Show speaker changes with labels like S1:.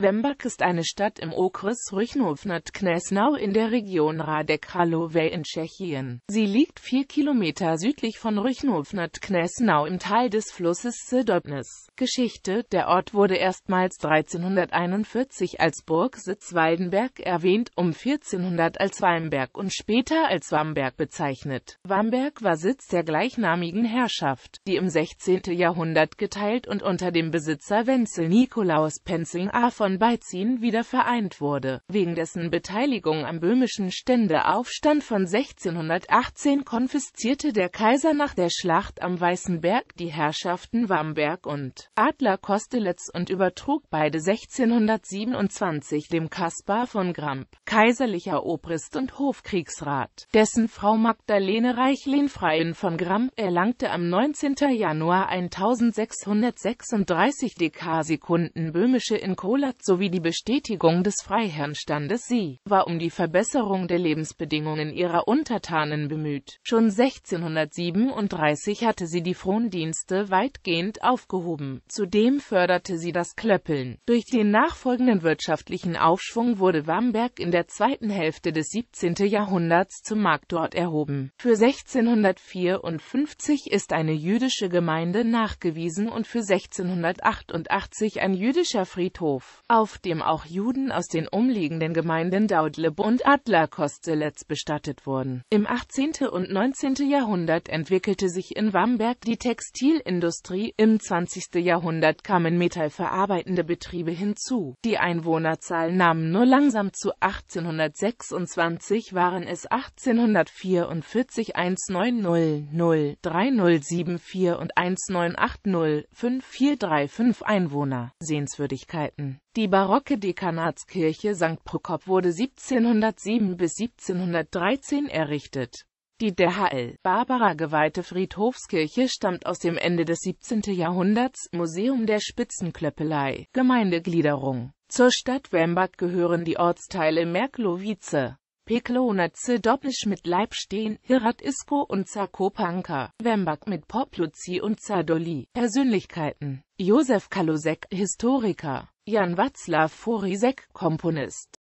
S1: Wembak ist eine Stadt im Okres Rychnov nad Knäsnau in der Region Hradec Králové in Tschechien. Sie liegt vier Kilometer südlich von Rychnov nad Knäsnau im Tal des Flusses Sedobnis. Geschichte Der Ort wurde erstmals 1341 als Burgsitz Waldenberg erwähnt, um 1400 als Wamberg und später als Wamberg bezeichnet. Wamberg war Sitz der gleichnamigen Herrschaft, die im 16. Jahrhundert geteilt und unter dem Besitzer Wenzel Nikolaus Penzing A von Beizin wieder vereint wurde. Wegen dessen Beteiligung am böhmischen Ständeaufstand von 1618 konfiszierte der Kaiser nach der Schlacht am Weißen Berg die Herrschaften Wamberg und Adler Kostelitz und übertrug beide 1627 dem Kaspar von Gramp, kaiserlicher Obrist und Hofkriegsrat. Dessen Frau Magdalene Reichlin-Freien von Gramp erlangte am 19. Januar 1636 Dekasekunden böhmische Sowie die Bestätigung des Freiherrnstandes. Sie war um die Verbesserung der Lebensbedingungen ihrer Untertanen bemüht. Schon 1637 hatte sie die Frondienste weitgehend aufgehoben. Zudem förderte sie das Klöppeln. Durch den nachfolgenden wirtschaftlichen Aufschwung wurde Wamberg in der zweiten Hälfte des 17. Jahrhunderts zum Marktort erhoben. Für 1654 ist eine jüdische Gemeinde nachgewiesen und für 1688 ein jüdischer Friedhof auf dem auch Juden aus den umliegenden Gemeinden Daudleb und Adler-Kostelec bestattet wurden. Im 18. und 19. Jahrhundert entwickelte sich in Wamberg die Textilindustrie, im 20. Jahrhundert kamen metallverarbeitende Betriebe hinzu. Die Einwohnerzahl nahm nur langsam zu 1826 waren es 1844 1900 3074 und 1980 5435 Einwohner. Sehenswürdigkeiten die barocke Dekanatskirche St. Prokop wurde 1707 bis 1713 errichtet. Die der Hl. Barbara geweihte Friedhofskirche stammt aus dem Ende des 17. Jahrhunderts, Museum der Spitzenklöppelei, Gemeindegliederung. Zur Stadt Wembak gehören die Ortsteile Merklovice, Peklonace Doppelsch mit Leibstehen, Hirat Isko und Zakopanka, Wembak mit Popluzi und Zadoli. Persönlichkeiten Josef Kalosek, Historiker Jan Václav Forisek, Komponist